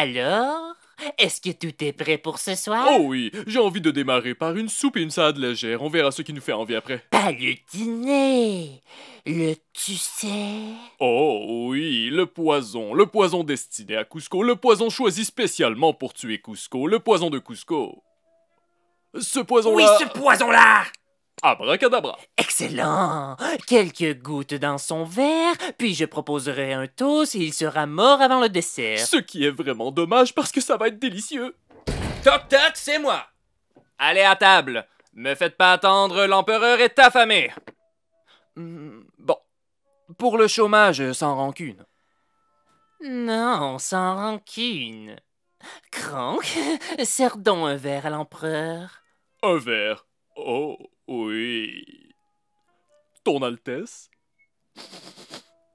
Alors, est-ce que tout est prêt pour ce soir? Oh oui, j'ai envie de démarrer par une soupe et une salade légère. On verra ce qui nous fait envie après. Pas le dîner. Le tu sais. Oh oui, le poison. Le poison destiné à Cusco. Le poison choisi spécialement pour tuer Cusco. Le poison de Cusco. Ce Oui, poison-là... ce poison-là! Abracadabra. Excellent! Quelques gouttes dans son verre, puis je proposerai un toast et il sera mort avant le dessert. Ce qui est vraiment dommage parce que ça va être délicieux. Toc toc, c'est moi. Allez à table. Me faites pas attendre, l'empereur est affamé. Hmm, bon. Pour le chômage, sans rancune. Non, sans rancune. Crank, sers donc un verre à l'empereur. Un verre. Oh oui. Ton Altesse.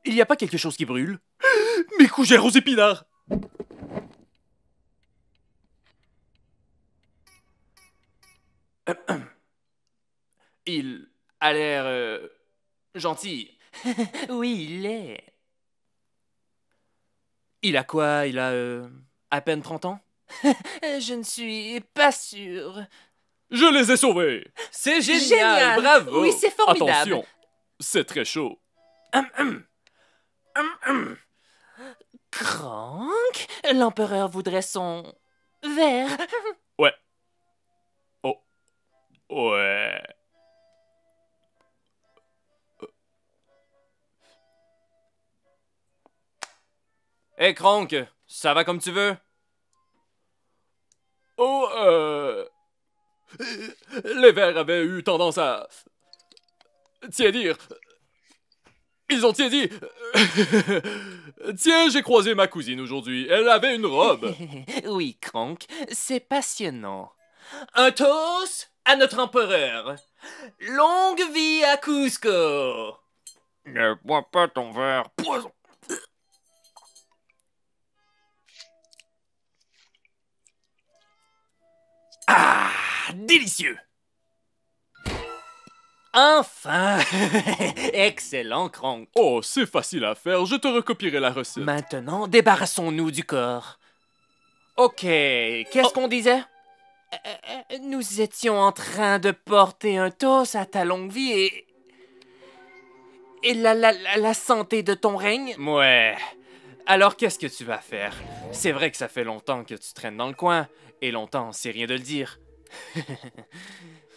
Il y a pas quelque chose qui brûle? Mes cougères aux épinards. Il a l'air euh, gentil. Oui, il est. Il a quoi? Il a euh, à peine 30 ans? Je ne suis pas sûre. Je les ai sauvés. C'est génial, Génial. bravo! Oui, c'est formidable. Attention, c'est très chaud. Crank, l'empereur voudrait son verre. Ouais. Oh. Ouais. Hé, Kronk, ça va comme tu veux? Oh, euh... Les verres avaient eu tendance à... tiédir. Ils ont tiédi. Tiens, j'ai croisé ma cousine aujourd'hui. Elle avait une robe. oui, Cronk, c'est passionnant. Un toast à notre empereur. Longue vie à Cusco. Ne bois pas ton verre, poison! Délicieux. Enfin, excellent, Cronk. Oh, c'est facile à faire. Je te recopierai la recette. Maintenant, débarrassons-nous du corps. Ok, qu'est-ce qu'on disait? Euh, nous étions en train de porter un toast à ta longue vie et... Et la, la, la, la santé de ton règne? Ouais. Alors qu'est-ce que tu vas faire? C'est vrai que ça fait longtemps que tu traînes dans le coin, et longtemps, c'est rien de le dire.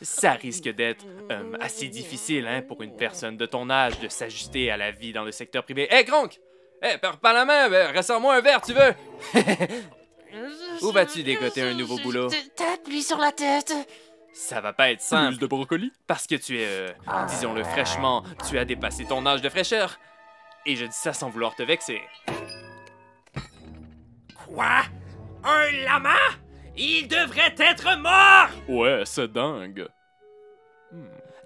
Ça risque d'être euh, assez difficile hein, pour une personne de ton âge de s'ajuster à la vie dans le secteur privé. Hé, hey, Gronk! Hé, perds pas la main, ben, ressors-moi un verre, tu veux? Où vas-tu dégoter un nouveau boulot? Tape-lui sur la tête. Ça va pas être simple. Plus de brocoli? Parce que tu es, euh, disons-le fraîchement, tu as dépassé ton âge de fraîcheur. Et je dis ça sans vouloir te vexer. Quoi? Un lama? Il devrait être mort! Ouais, c'est dingue.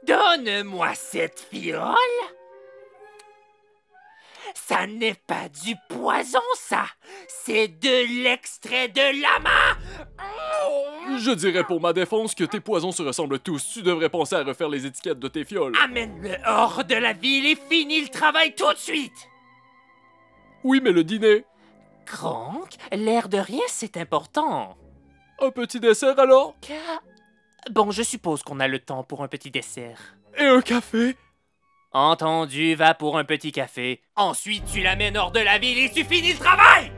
Donne-moi cette fiole! Ça n'est pas du poison, ça! C'est de l'extrait de lama! Je dirais pour ma défense que tes poisons se ressemblent tous. Tu devrais penser à refaire les étiquettes de tes fioles. Amène-le hors de la ville et finis le travail tout de suite! Oui, mais le dîner. Cronk, l'air de rien, c'est important. Un petit dessert alors? Bon, je suppose qu'on a le temps pour un petit dessert. Et un café? Entendu, va pour un petit café. Ensuite, tu l'amènes hors de la ville et tu finis le travail!